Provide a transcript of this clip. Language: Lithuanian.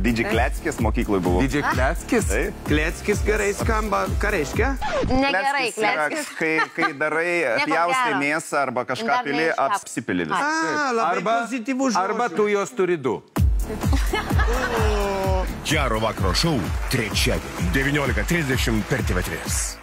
Didžiai Kletskis mokykloje buvo. Didžiai Kleckis. Taip. Kleckis gerai skamba. Ką reiškia? Negerai, yra, klėskis. kai, kai darai pjaustai gero. mėsą arba kažką Dar pili, neiškep. apsipili visą. A, labai Arba, pozityvus žodis. arba tu jos turi du. Gero vakaro šou trečiadienį 19.30 per TV3.